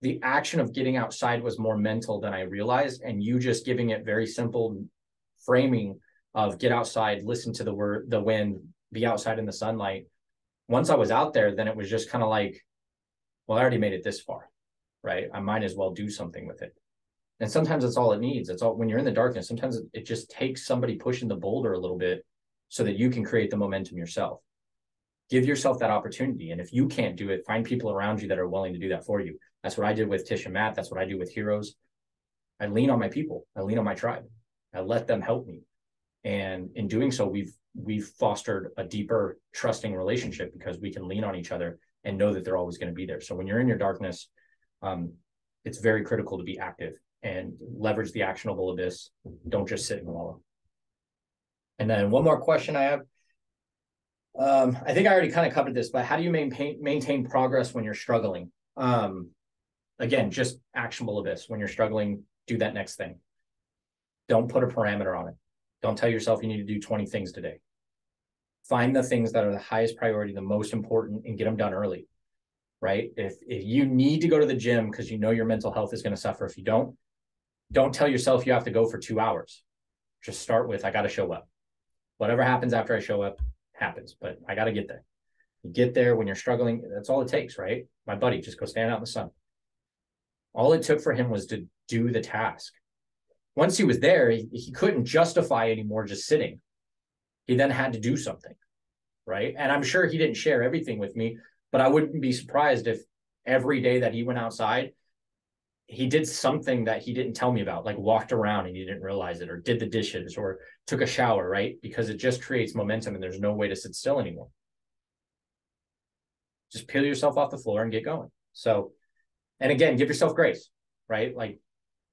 the action of getting outside was more mental than I realized. And you just giving it very simple framing of get outside, listen to the word, the wind, be outside in the sunlight. Once I was out there, then it was just kind of like, well, I already made it this far. right? I might as well do something with it. And sometimes that's all it needs. It's all when you're in the darkness, sometimes it, just takes somebody pushing the boulder a little bit so that you can create the momentum yourself. Give yourself that opportunity. And if you can't do it, find people around you that are willing to do that for you. That's what I did with Tish and Matt. That's what I do with Heroes. I lean on my people. I lean on my tribe. I let them help me. And in doing so, we've we've fostered a deeper trusting relationship because we can lean on each other and know that they're always going to be there. So when you're in your darkness, um, it's very critical to be active and leverage the actionable abyss. Don't just sit and wallow. And then one more question I have. Um, I think I already kind of covered this, but how do you maintain maintain progress when you're struggling? Um, again, just actionable abyss. When you're struggling, do that next thing. Don't put a parameter on it. Don't tell yourself you need to do 20 things today. Find the things that are the highest priority, the most important, and get them done early. Right? If if you need to go to the gym because you know your mental health is going to suffer if you don't, don't tell yourself you have to go for two hours. Just start with I got to show up. Whatever happens after I show up happens, but I got to get there. You get there when you're struggling. That's all it takes, right? My buddy, just go stand out in the sun. All it took for him was to do the task. Once he was there, he, he couldn't justify anymore just sitting. He then had to do something, right? And I'm sure he didn't share everything with me, but I wouldn't be surprised if every day that he went outside, he did something that he didn't tell me about, like walked around and he didn't realize it, or did the dishes, or took a shower, right? Because it just creates momentum and there's no way to sit still anymore. Just peel yourself off the floor and get going. So, and again, give yourself grace, right? Like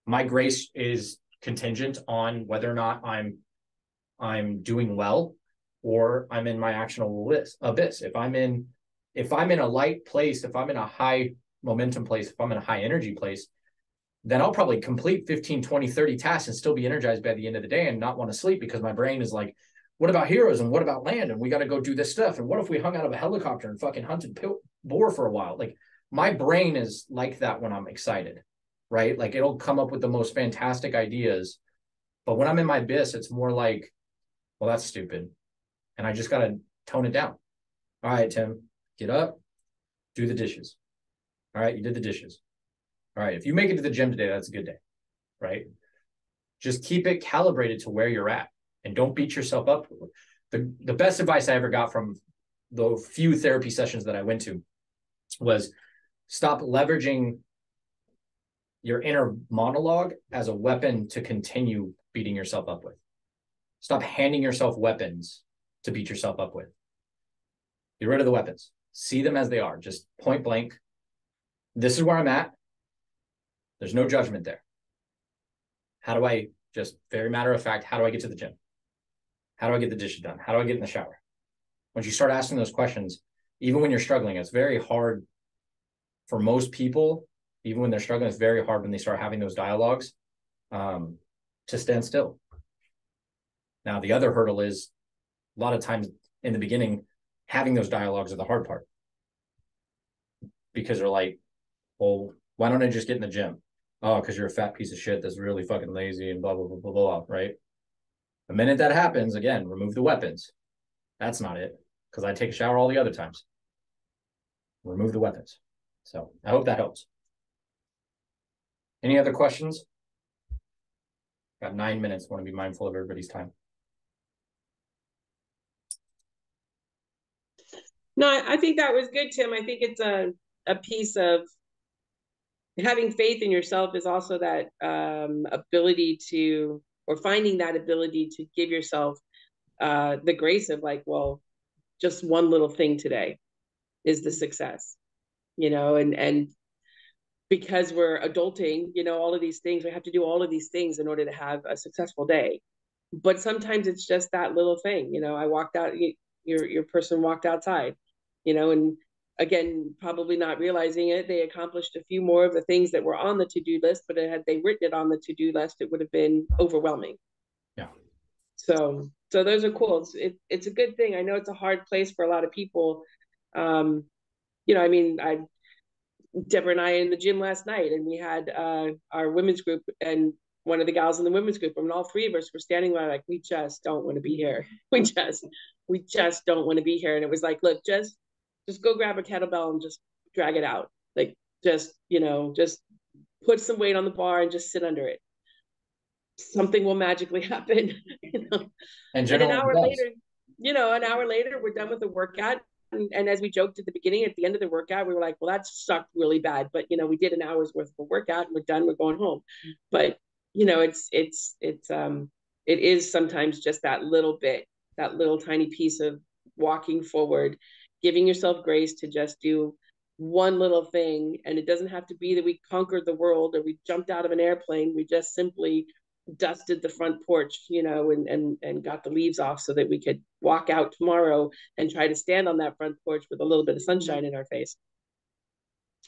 my grace is contingent on whether or not I'm I'm doing well or I'm in my actionable abyss. If I'm in if I'm in a light place, if I'm in a high momentum place, if I'm in a high energy place, then I'll probably complete 15, 20, 30 tasks and still be energized by the end of the day and not want to sleep because my brain is like, what about heroes and what about land? And we got to go do this stuff. And what if we hung out of a helicopter and fucking hunted boar for a while? Like my brain is like that when I'm excited, right? Like it'll come up with the most fantastic ideas. But when I'm in my abyss, it's more like, well, that's stupid. And I just got to tone it down. All right, Tim, get up, do the dishes. All right, you did the dishes. All right, if you make it to the gym today, that's a good day, right? Just keep it calibrated to where you're at and don't beat yourself up. The, the best advice I ever got from the few therapy sessions that I went to was stop leveraging your inner monologue as a weapon to continue beating yourself up with. Stop handing yourself weapons to beat yourself up with. Get rid of the weapons. See them as they are, just point blank. This is where I'm at. There's no judgment there. How do I just very matter of fact, how do I get to the gym? How do I get the dishes done? How do I get in the shower? Once you start asking those questions, even when you're struggling, it's very hard for most people, even when they're struggling, it's very hard when they start having those dialogues um, to stand still. Now, the other hurdle is a lot of times in the beginning, having those dialogues are the hard part because they're like, well, why don't I just get in the gym? Oh, because you're a fat piece of shit that's really fucking lazy and blah, blah, blah, blah, blah, right? The minute that happens, again, remove the weapons. That's not it because I take a shower all the other times. Remove the weapons. So I hope that helps. Any other questions? Got nine minutes. Want to be mindful of everybody's time. No, I think that was good, Tim. I think it's a, a piece of having faith in yourself is also that um, ability to, or finding that ability to give yourself uh, the grace of like, well, just one little thing today is the success, you know, and and because we're adulting, you know, all of these things, we have to do all of these things in order to have a successful day. But sometimes it's just that little thing, you know. I walked out, your your person walked outside, you know, and again, probably not realizing it, they accomplished a few more of the things that were on the to-do list, but had they written it on the to-do list, it would have been overwhelming. Yeah. So, so those are cool. It's, it, it's a good thing. I know it's a hard place for a lot of people. Um, you know, I mean, I, Deborah and I in the gym last night, and we had uh, our women's group, and one of the gals in the women's group, mean, all three of us were standing there like, we just don't want to be here. We just, we just don't want to be here. And it was like, look, just just go grab a kettlebell and just drag it out. Like just you know just put some weight on the bar and just sit under it something will magically happen you know And and an hour does. later you know an hour later we're done with the workout and, and as we joked at the beginning at the end of the workout we were like well that sucked really bad but you know we did an hour's worth of a workout and we're done we're going home. But you know it's it's it's um it is sometimes just that little bit that little tiny piece of walking forward giving yourself grace to just do one little thing. And it doesn't have to be that we conquered the world or we jumped out of an airplane. We just simply dusted the front porch you know and and and got the leaves off so that we could walk out tomorrow and try to stand on that front porch with a little bit of mm-hmm. sunshine in our face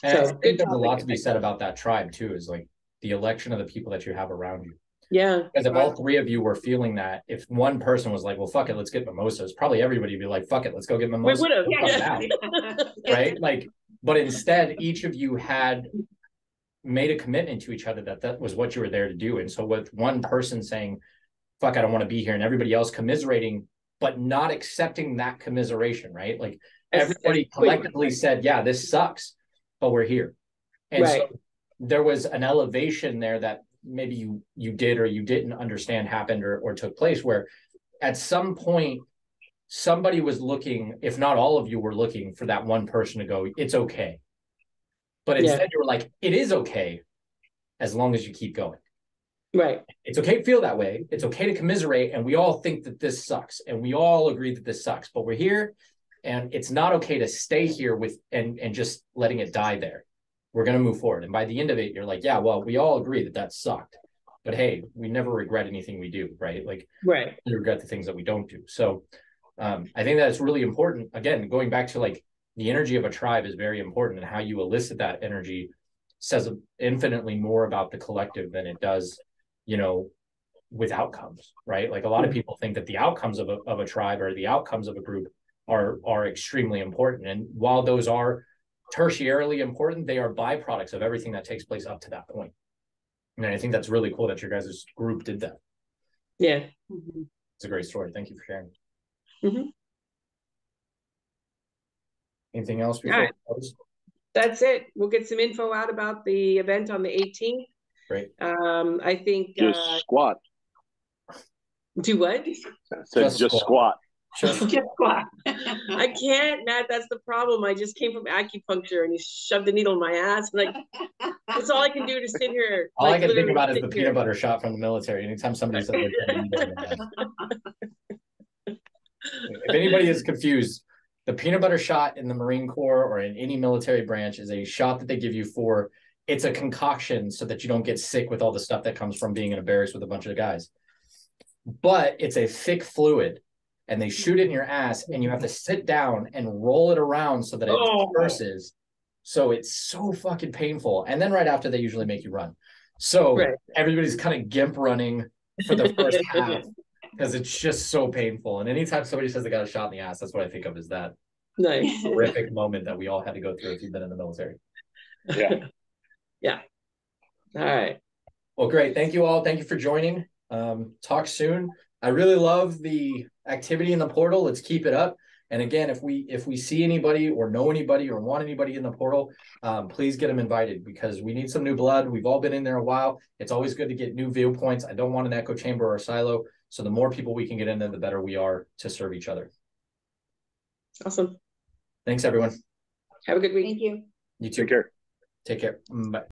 And I So, think there's a lot to be said about that tribe too, is like the election of the people that you have around you. yeah Because if all three of you were feeling that, if one person was like, well, fuck it, let's get mimosas, probably everybody would be like, fuck it, let's go get we mimosas. would have We'll fuck it out, right? Like, but instead, each of you had made a commitment to each other that that was what you were there to do. And so with one person saying, fuck, I don't want to be here, and everybody else commiserating, but not accepting that commiseration, right? Like everybody collectively said, yeah, this sucks, but we're here. And Right. so there was an elevation there that maybe you you did or you didn't understand happened or, or took place where at some point somebody was looking, if not all of you were looking for that one person to go, it's okay. But Yeah. instead you were like, it is okay as long as you keep going right it's okay to feel that way. It's okay to commiserate. And we all think that this sucks. And we all agree that this sucks. But we're here and it's not okay to stay here with and and just letting it die there. We're going to move forward. And by the end of it, you're like, yeah, well, we all agree that that sucked. But hey, we never regret anything we do, right? Like right we regret the things that we don't do. So um, I think that's really important. Again, going back to like the energy of a tribe is very important, and how you elicit that energy says infinitely more about the collective than it does, you know, with outcomes, right? Like a lot of people think that the outcomes of a, of a tribe or the outcomes of a group are are extremely important, and while those are tertiarily important, they are byproducts of everything that takes place up to that point. And I think that's really cool that your guys' group did that. yeah Mhm. It's a great story. Thank you for sharing. Mhm. Anything else? before Alright. we close? that's it we'll get some info out about the event on the 18th Great. um i think Just uh squat. do what said Just just, squat. squat. Just Just squat. I can't, Matt. That's the problem. I just came from acupuncture and he shoved the needle in my ass. And like, that's all I can do to sit here. all I can think about is sit the here. peanut butter shot from the military. Anytime somebody says, like, if anybody is confused, the peanut butter shot in the Marine Corps or in any military branch is a shot that they give you for it's a concoction so that you don't get sick with all the stuff that comes from being in a barracks with a bunch of guys. But it's a thick fluid and they shoot it in your ass and you have to sit down and roll it around so that it Oh. disperses. So it's so fucking painful. And then right after they usually make you run. So Right. everybody's kind of gimp running for the first half because it's just so painful. And anytime somebody says they got a shot in the ass, that's what I think of is that Nice. horrific moment that we all had to go through if you've been in the military. Yeah. Yeah. All right. Well, great. Thank you all. Thank you for joining. Um, talk soon. I really love the activity in the portal. Let's keep it up. And again, if we if we see anybody or know anybody or want anybody in the portal, um, please get them invited because we need some new blood. We've all been in there a while. It's always good to get new viewpoints. I don't want an echo chamber or a silo. So the more people we can get in there, the better we are to serve each other. Awesome. Thanks, everyone. Have a good week. Thank you. You too. Take care. Take care. Mm, Bye.